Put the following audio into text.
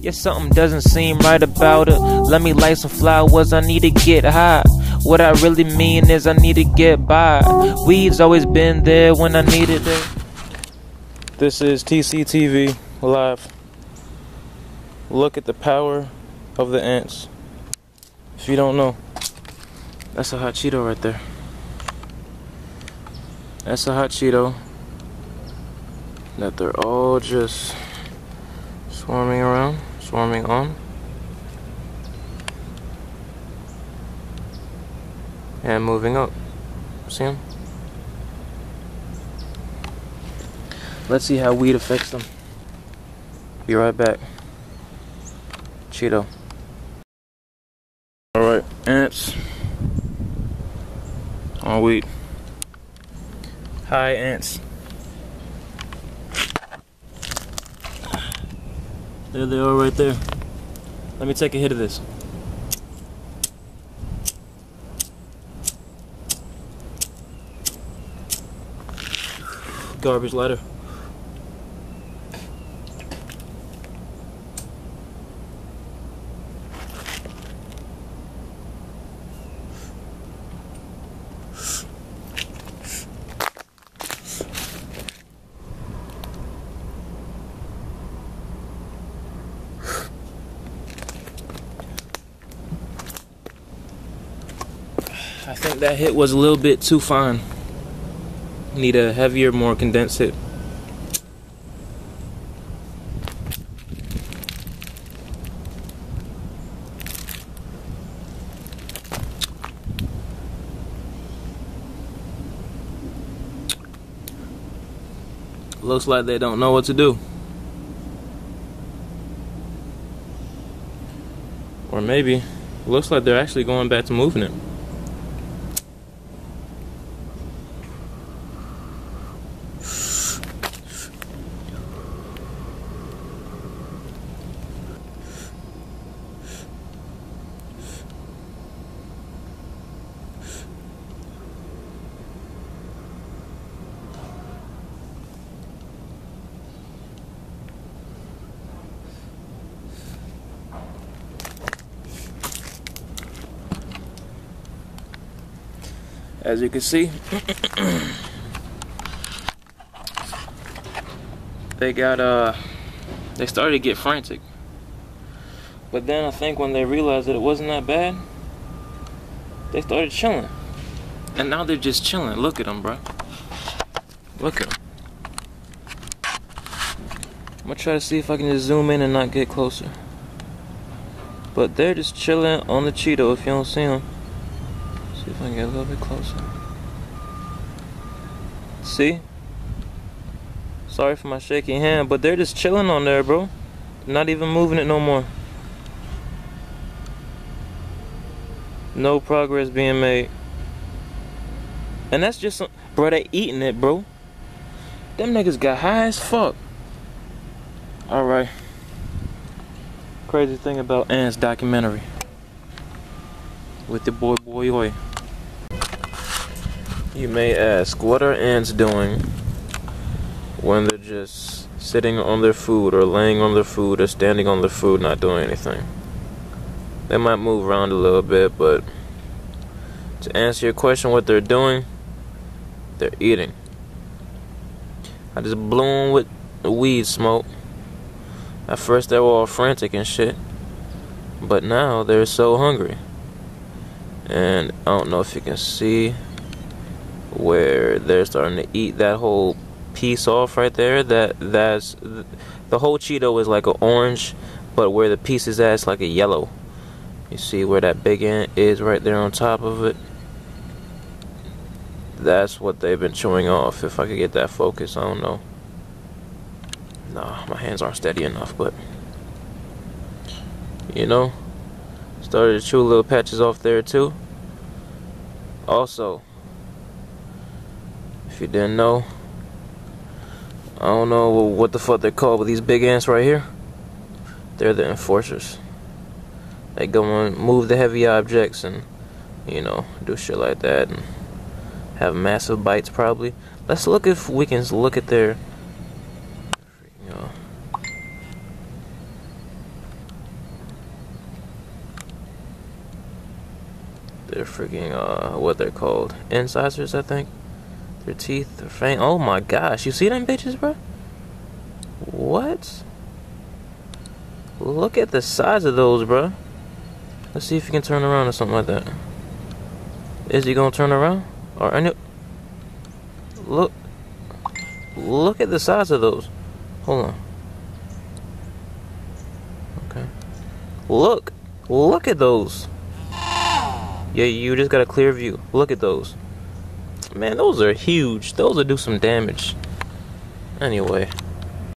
Yeah, something doesn't seem right about it. Let me light some flowers, I need to get high. What I really mean is I need to get by. Weed's always been there when I needed it. This is TCTV live. Look at the power of the ants. If you don't know, that's a hot Cheeto right there. That's a hot Cheeto that they're all just swarming around, swarming on. And moving up. See them? Let's see how weed affects them. Be right back. Cheeto. Alright, ants. On weed. Hi, ants. There they are right there. Let me take a hit of this. Garbage lighter. Think that hit was a little bit too fine. Need a heavier, more condensed hit. Looks like they don't know what to do. Or maybe, looks like they're actually going back to moving it. As you can see, they got uh they started to get frantic. But then I think when they realized that it wasn't that bad, they started chilling. And now they're just chilling. Look at them, bro. Look at them. I'm gonna try to see if I can just zoom in and not get closer. But they're just chilling on the Cheeto if you don't see them. See if I can get a little bit closer. See? Sorry for my shaky hand, but they're just chilling on there, bro. Not even moving it no more. No progress being made. And that's just some, bro, they eating it, bro. Them niggas got high as fuck. Alright. Crazy thing about Ants documentary. With the boy boy boy. You may ask, what are ants doing when they're just sitting on their food or laying on their food or standing on their food not doing anything? They might move around a little bit, but to answer your question, what they're doing, they're eating. I just blew them with weed smoke. At first, they were all frantic and shit, but now they're so hungry. And I don't know if you can see where they're starting to eat that whole piece off right there. That that's the whole Cheeto is like an orange, but where the piece is at, it's like a yellow. You see where that big ant is right there on top of it. That's what they've been chewing off. If I could get that focus, I don't know. Nah, my hands aren't steady enough, but you know, started to chew little patches off there too. Also, if you didn't know, I don't know what the fuck they're called, but these big ants right here, they're the enforcers. They go and move the heavy objects and, you know, do shit like that and have massive bites probably. Let's look if we can look at their—they're freaking, uh, what they're called, incisors, I think. Their teeth, their fang. Oh my gosh, you see them bitches, bro? What? Look at the size of those, bro. Let's see if you can turn around or something like that. Is he gonna turn around? Or any? Look. Look at the size of those. Hold on. Okay. Look. Look at those. Yeah, you just got a clear view. Look at those. Man, those are huge. Those will do some damage. Anyway.